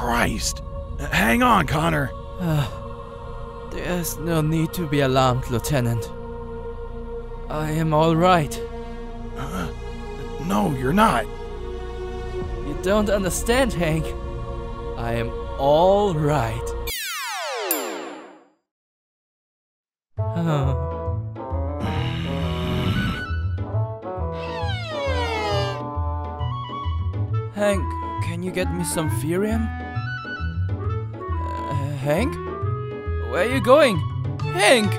Christ. Hang on, Connor. Ah, there's no need to be alarmed, Lieutenant. I am all right. Uh, no, you're not. You don't understand, Hank. I am all right. Oh. Hank, can you get me some Thirium? Hank? Where are you going? Hank!